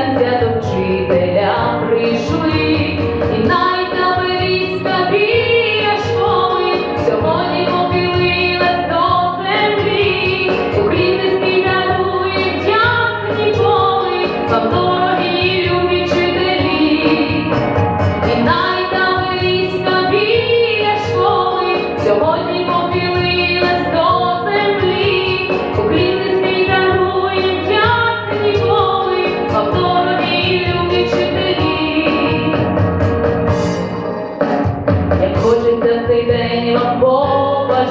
на свято прийшли, і найтабиська біля сьогодні попілилась до землі, Український дарує як ніколи, вам дорогі любі вчителі, і найтабиська біля.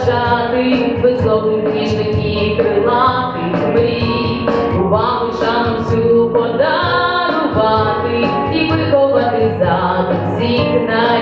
бажати високих ніжних і крилатих мрій, увагу шану всю подарувати і виховати за всіх на.